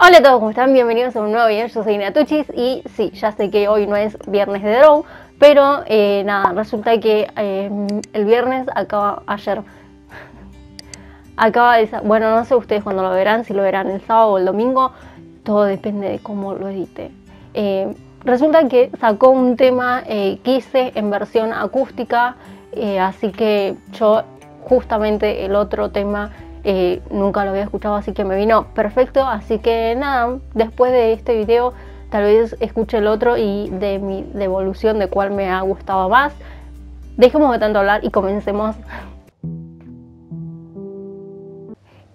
Hola a todos, ¿cómo están? Bienvenidos a un nuevo video, yo soy Natuchis y sí, ya sé que hoy no es viernes de Draw, pero eh, nada, resulta que eh, el viernes acaba, ayer, acaba de, bueno, no sé ustedes cuándo lo verán, si lo verán el sábado o el domingo, todo depende de cómo lo edite. Eh, resulta que sacó un tema Quise en versión acústica, así que yo justamente el otro tema nunca lo había escuchado, así que me vino perfecto. Así que nada, después de este video tal vez escuche el otro y de mi devolución de cuál me ha gustado más. Dejemos de tanto hablar y comencemos.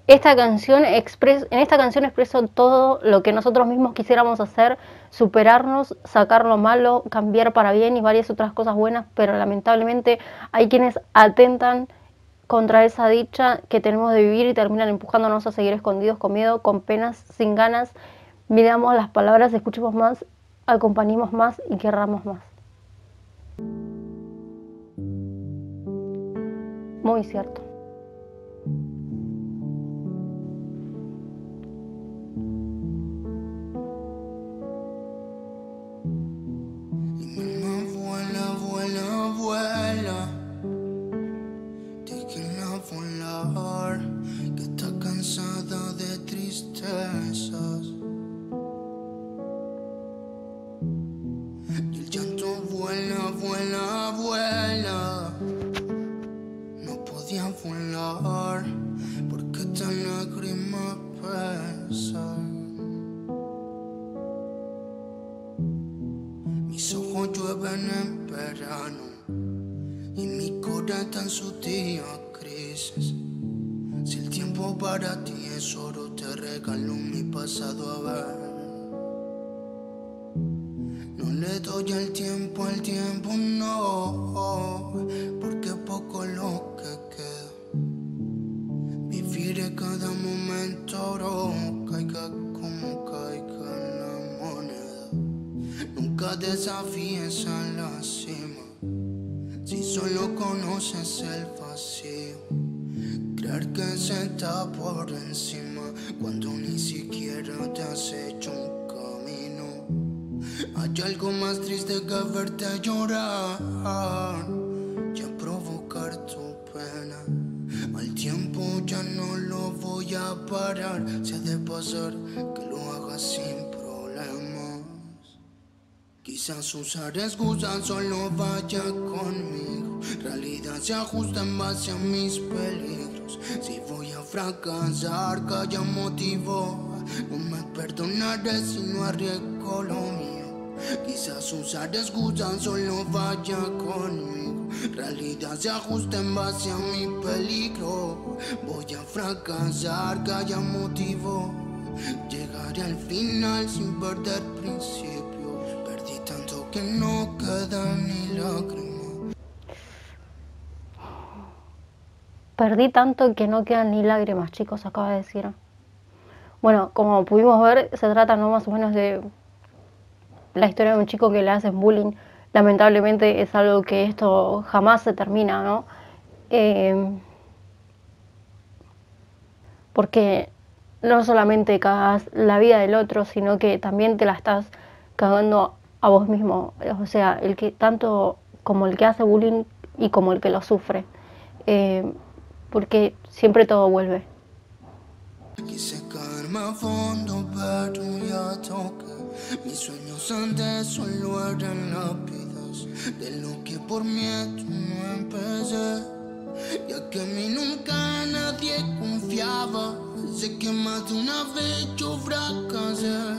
Esta canción en esta canción expreso todo lo que nosotros mismos quisiéramos hacer, superarnos, sacar lo malo, cambiar para bien y varias otras cosas buenas, pero lamentablemente hay quienes atentan contra esa dicha que tenemos de vivir y terminan empujándonos a seguir escondidos con miedo, con penas, sin ganas. Miramos las palabras, escuchemos más, acompañemos más y querramos más. Muy cierto. En verano y mi corazón su día crisis. Si el tiempo para ti es oro, te regalo mi pasado a ver. No le doy el tiempo al tiempo, no, porque poco lo que queda. Viviré cada momento, oro, como caiga la moneda. Nunca desafíes a la cima, si solo conoces el vacío. Creer que se está por encima cuando ni siquiera te has hecho un camino. Hay algo más triste que verte llorar y provocar tu pena. Parar, si ha de pasar que lo haga sin problemas. Quizás usar excusas solo vaya conmigo. Realidad se ajusta en base a mis peligros. Si voy a fracasar, haya motivo. No me perdonaré si no arriesgo lo mío. Quizás usar excusas solo vaya conmigo. Realidad se ajusta en base a mi peligro. Voy a fracasar, que haya motivo. Llegaré al final sin perder principio tanto que no queda ni lágrima. Perdí tanto que no quedan ni lágrimas, chicos, acaba de decir. Bueno, como pudimos ver, se trata no más o menos de la historia de un chico que le hacen bullying. Lamentablemente es algo que esto jamás se termina, ¿no? Eh, porque no solamente cagas la vida del otro, sino que también te la estás cagando a vos mismo, o sea, el que tanto como el que hace bullying y como el que lo sufre, eh, porque siempre todo vuelve. Quise caerme a pero ya toca. Mis sueños antes solo eran lápidas de lo que por miedo no empecé. Ya que a mí nunca nadie confiaba, sé que más de una vez yo fracasé.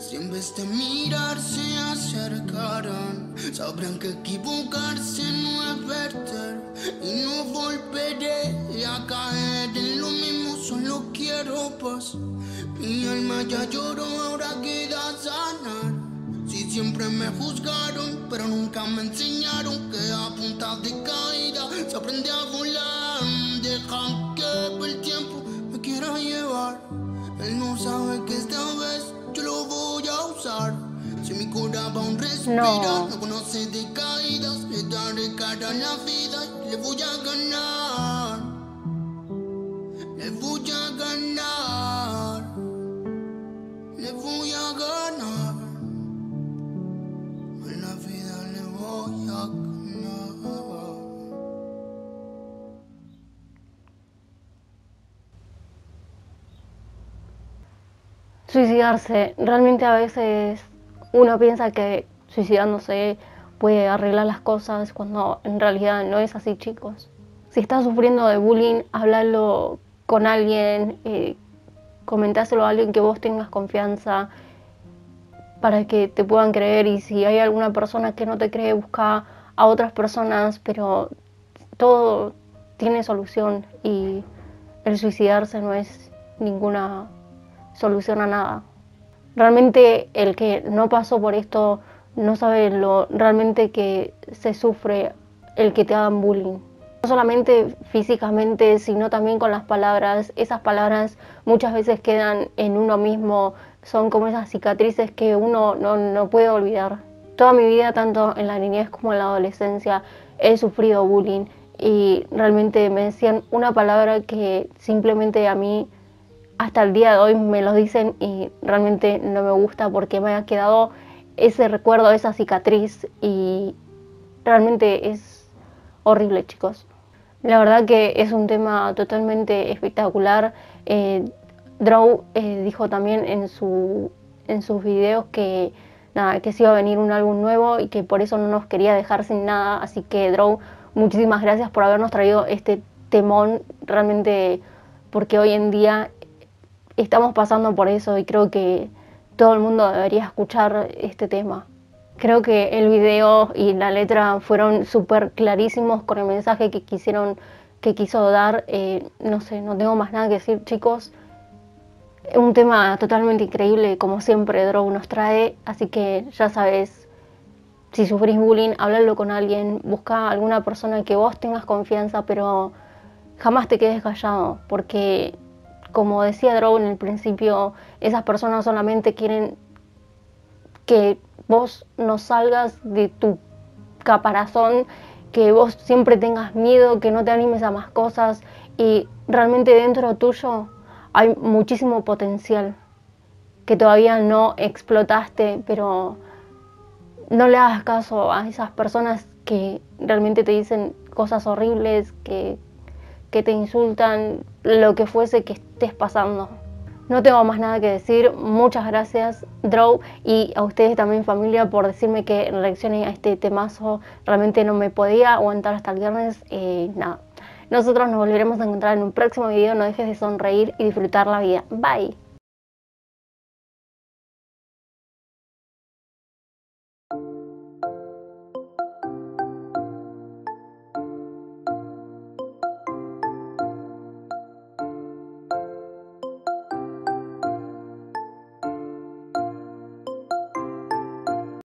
Si en vez de mirar se acercaran, sabrán que equivocarse no es perder y no volveré a caer en lo mismo, solo quiero paz. Mi alma ya lloró, ahora queda sanar. Si siempre me juzgaron, pero nunca me enseñaron que a punta de caída se aprende a volar. Dejan que el tiempo me quiera llevar. Él no sabe que esta vez yo lo voy a usar. Si mi cura va un respirar, no. no conoce de caídas, le daré cara a la vida y. Le voy a ganar. Suicidarse. Realmente a veces uno piensa que suicidándose puede arreglar las cosas cuando en realidad no es así, chicos. Si estás sufriendo de bullying, háblalo con alguien, eh, comentáselo a alguien que vos tengas confianza para que te puedan creer y si hay alguna persona que no te cree, busca a otras personas, pero todo tiene solución y el suicidarse no es ninguna solución a nada. Realmente el que no pasó por esto no sabe lo realmente que se sufre el que te hagan bullying. No solamente físicamente, sino también con las palabras. Esas palabras muchas veces quedan en uno mismo, son como esas cicatrices que uno no, no puede olvidar. Toda mi vida, tanto en la niñez como en la adolescencia, he sufrido bullying y realmente me decían una palabra que simplemente a mí hasta el día de hoy me lo dicen y realmente no me gusta porque me ha quedado ese recuerdo, esa cicatriz y realmente es horrible chicos. La verdad que es un tema totalmente espectacular. Eh, eh, dijo también en, su, en sus videos que, nada, que se iba a venir un álbum nuevo y que por eso no nos quería dejar sin nada. Así que Drow, muchísimas gracias por habernos traído este temón realmente porque hoy en día estamos pasando por eso y creo que todo el mundo debería escuchar este tema. Creo que el video y la letra fueron súper clarísimos con el mensaje que quisieron, que quiso dar. Eh, no sé, no tengo más nada que decir, chicos. Un tema totalmente increíble, como siempre Drow nos trae, así que ya sabes, si sufrís bullying, háblalo con alguien, busca a alguna persona que vos tengas confianza, pero jamás te quedes callado, porque como decía Drow en el principio, esas personas solamente quieren que vos no salgas de tu caparazón, que vos siempre tengas miedo, que no te animes a más cosas. Y realmente dentro tuyo hay muchísimo potencial que todavía no explotaste, pero no le hagas caso a esas personas que realmente te dicen cosas horribles, que que te insultan, lo que fuese que estés pasando. No tengo más nada que decir. Muchas gracias, Drow, y a ustedes también, familia, por decirme que reaccione a este temazo. Realmente no me podía aguantar hasta el viernes. Eh, nada. Nosotros nos volveremos a encontrar en un próximo video. No dejes de sonreír y disfrutar la vida. Bye.